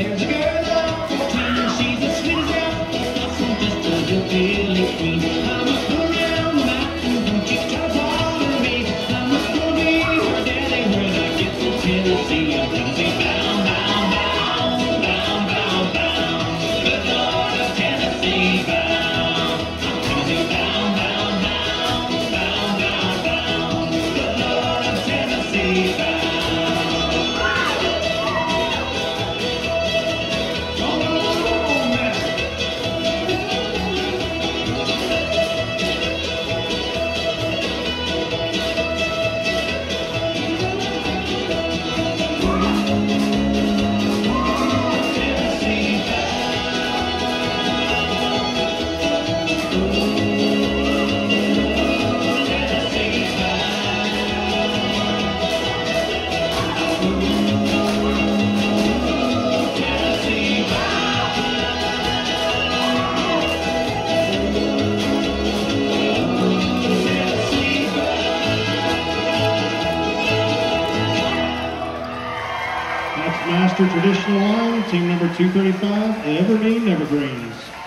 There's a girl, she's as sweet as hell, that's just a little Billy Queen. Master Traditional Line, team number 235, Evergreen Evergreens.